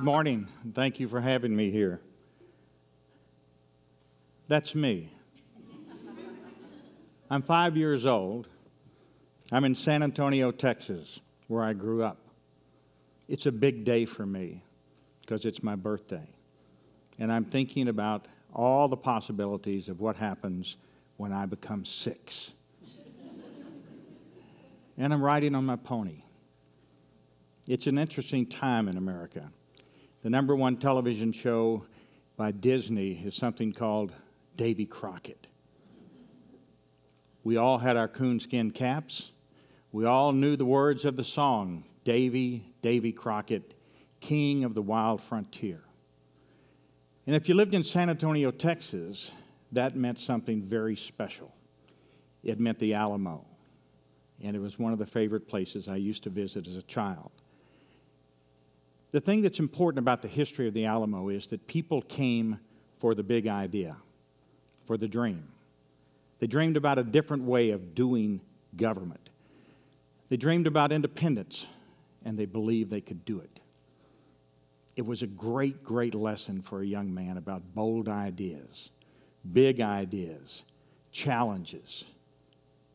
Good morning. Thank you for having me here. That's me. I'm five years old. I'm in San Antonio, Texas, where I grew up. It's a big day for me because it's my birthday. And I'm thinking about all the possibilities of what happens when I become six. and I'm riding on my pony. It's an interesting time in America. The number one television show by Disney is something called Davy Crockett. We all had our coonskin caps. We all knew the words of the song Davy, Davy Crockett, King of the Wild Frontier. And if you lived in San Antonio, Texas, that meant something very special. It meant the Alamo. And it was one of the favorite places I used to visit as a child. The thing that's important about the history of the Alamo is that people came for the big idea, for the dream. They dreamed about a different way of doing government. They dreamed about independence, and they believed they could do it. It was a great, great lesson for a young man about bold ideas, big ideas, challenges.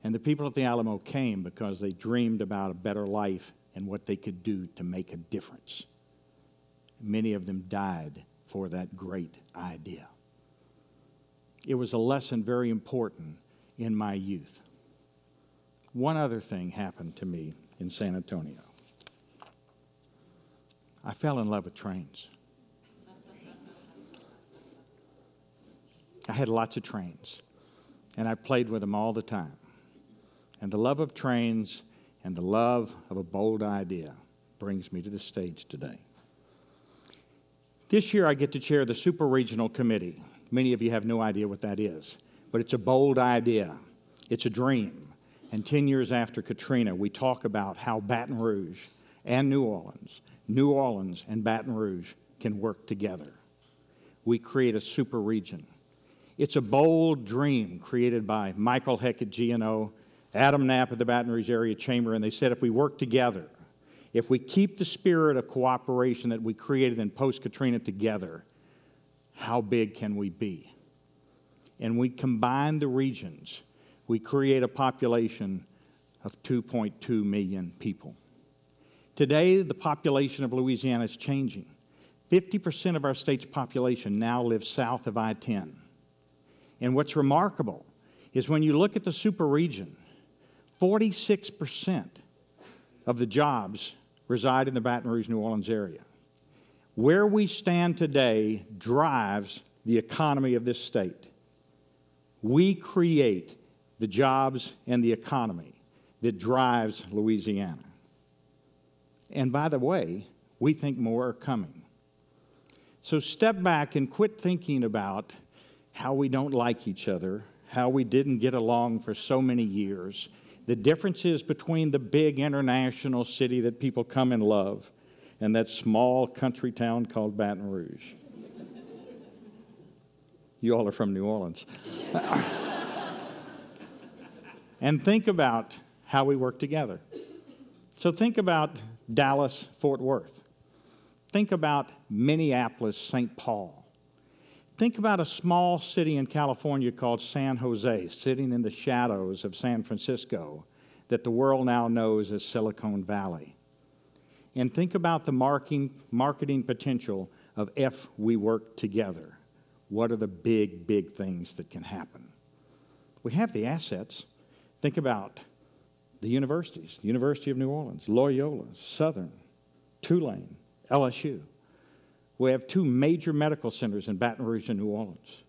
And the people at the Alamo came because they dreamed about a better life and what they could do to make a difference. Many of them died for that great idea. It was a lesson very important in my youth. One other thing happened to me in San Antonio. I fell in love with trains. I had lots of trains, and I played with them all the time. And the love of trains and the love of a bold idea brings me to the stage today. This year, I get to chair the Super Regional Committee. Many of you have no idea what that is, but it's a bold idea, it's a dream. And 10 years after Katrina, we talk about how Baton Rouge and New Orleans, New Orleans and Baton Rouge can work together. We create a super region. It's a bold dream created by Michael Hecht at GNO, Adam Knapp at the Baton Rouge Area Chamber, and they said if we work together, if we keep the spirit of cooperation that we created in post Katrina together, how big can we be? And we combine the regions, we create a population of 2.2 million people. Today, the population of Louisiana is changing. 50% of our state's population now lives south of I 10. And what's remarkable is when you look at the super region, 46% of the jobs reside in the Baton Rouge, New Orleans area. Where we stand today drives the economy of this state. We create the jobs and the economy that drives Louisiana. And by the way, we think more are coming. So step back and quit thinking about how we don't like each other, how we didn't get along for so many years, the differences between the big international city that people come and love and that small country town called Baton Rouge. you all are from New Orleans. and think about how we work together. So think about Dallas, Fort Worth. Think about Minneapolis, St. Paul. Think about a small city in California called San Jose, sitting in the shadows of San Francisco, that the world now knows as Silicon Valley. And think about the marketing, marketing potential of if we work together. What are the big, big things that can happen? We have the assets. Think about the universities University of New Orleans, Loyola, Southern, Tulane, LSU. We have two major medical centers in Baton Rouge and New Orleans.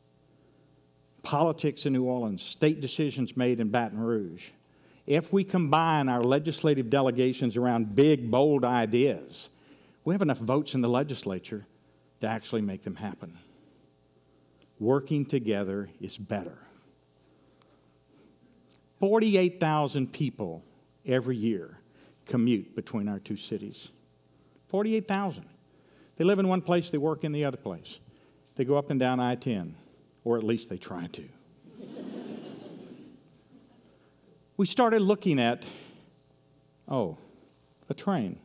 Politics in New Orleans, state decisions made in Baton Rouge. If we combine our legislative delegations around big, bold ideas, we have enough votes in the legislature to actually make them happen. Working together is better. 48,000 people every year commute between our two cities. 48,000. They live in one place, they work in the other place. They go up and down I 10, or at least they try to. we started looking at, oh, a train.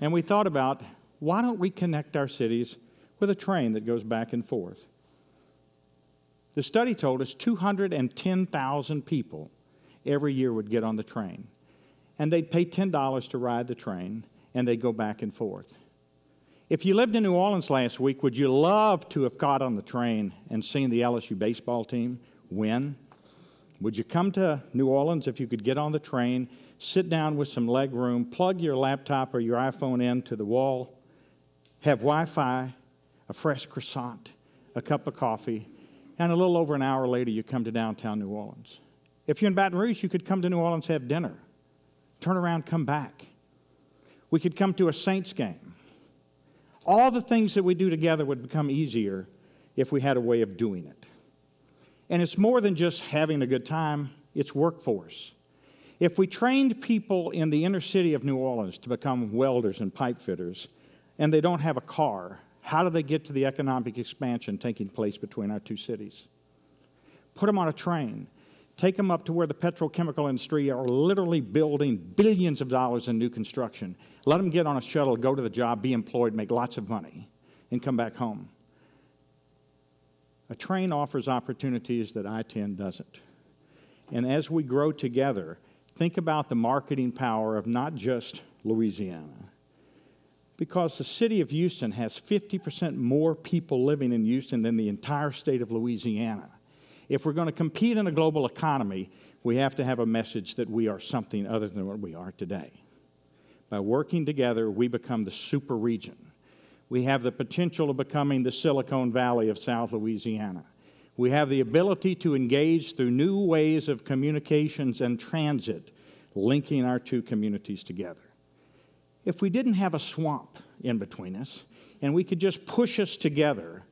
And we thought about Why don't we connect our cities with a train that goes back and forth? The study told us 210,000 people every year would get on the train. And they'd pay $10 to ride the train, and they'd go back and forth. If you lived in New Orleans last week, would you love to have got on the train and seen the LSU baseball team win? Would you come to New Orleans if you could get on the train, sit down with some leg room, plug your laptop or your iPhone into the wall, have Wi Fi, a fresh croissant, a cup of coffee, and a little over an hour later you come to downtown New Orleans? If you're in Baton Rouge, you could come to New Orleans, have dinner, turn around, come back. We could come to a Saints game. All the things that we do together would become easier if we had a way of doing it. And it's more than just having a good time, it's workforce. If we trained people in the inner city of New Orleans to become welders and pipe fitters, and they don't have a car, how do they get to the economic expansion taking place between our two cities? Put them on a train. Take them up to where the petrochemical industry are literally building billions of dollars in new construction. Let them get on a shuttle, go to the job, be employed, make lots of money, and come back home. A train offers opportunities that I 10 doesn't. And as we grow together, think about the marketing power of not just Louisiana. Because the city of Houston has 50% more people living in Houston than the entire state of Louisiana. If we're going to compete in a global economy, we have to have a message that we are something other than what we are today. By working together, we become the super region. We have the potential of becoming the Silicon Valley of South Louisiana. We have the ability to engage through new ways of communications and transit, linking our two communities together. If we didn't have a swamp in between us and we could just push us together,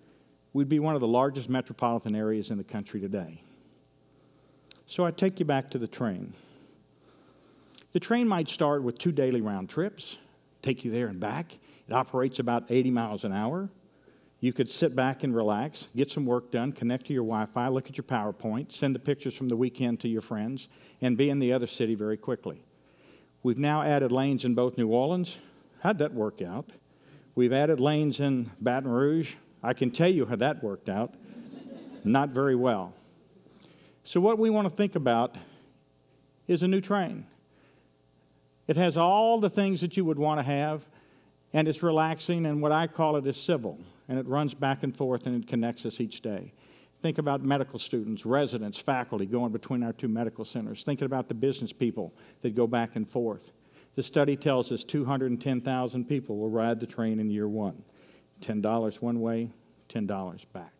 we'd be one of the largest metropolitan areas in the country today. So I take you back to the train. The train might start with two daily round trips, take you there and back. It operates about 80 miles an hour. You could sit back and relax, get some work done, connect to your Wi Fi, look at your PowerPoint, send the pictures from the weekend to your friends, and be in the other city very quickly. We've now added lanes in both New Orleans. How'd that work out? We've added lanes in Baton Rouge. I can tell you how that worked out. Not very well. So, what we want to think about is a new train. It has all the things that you would want to have, and it's relaxing, and what I call it is civil, and it runs back and forth and it connects us each day. Think about medical students, residents, faculty going between our two medical centers. Thinking about the business people that go back and forth. The study tells us 210,000 people will ride the train in year one. $10 one way, $10 back.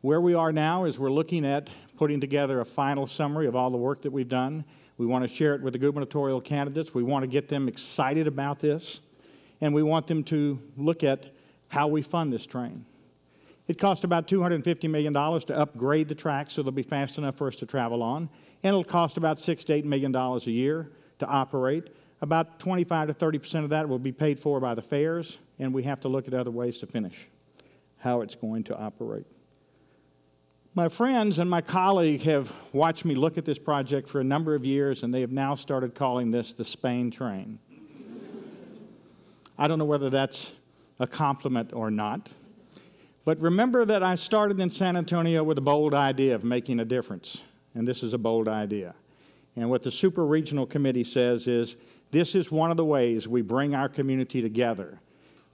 Where we are now is we're looking at putting together a final summary of all the work that we've done. We want to share it with the gubernatorial candidates. We want to get them excited about this. And we want them to look at how we fund this train. It costs about $250 million to upgrade the tracks so they'll be fast enough for us to travel on. And it'll cost about six to $8 million a year to operate. About 25 to 30 percent of that will be paid for by the fares, and we have to look at other ways to finish how it's going to operate. My friends and my colleague have watched me look at this project for a number of years, and they have now started calling this the Spain train. I don't know whether that's a compliment or not. But remember that I started in San Antonio with a bold idea of making a difference, and this is a bold idea. And what the Super Regional Committee says is this is one of the ways we bring our community together.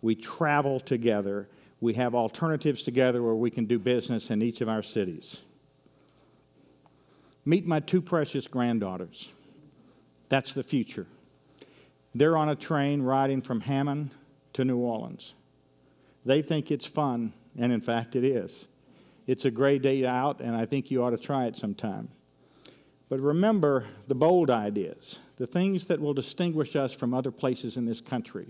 We travel together. We have alternatives together where we can do business in each of our cities. Meet my two precious granddaughters. That's the future. They're on a train riding from Hammond to New Orleans. They think it's fun, and in fact, it is. It's a great day out, and I think you ought to try it sometime. But remember the bold ideas, the things that will distinguish us from other places in this country,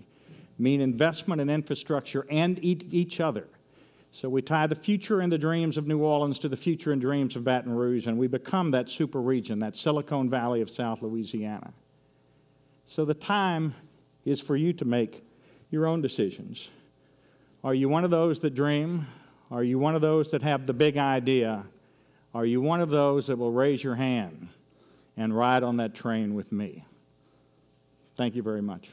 mean investment in infrastructure and each other. So we tie the future and the dreams of New Orleans to the future and dreams of Baton Rouge, and we become that super region, that Silicon Valley of South Louisiana. So the time is for you to make your own decisions. Are you one of those that dream? Are you one of those that have the big idea? Are you one of those that will raise your hand and ride on that train with me? Thank you very much.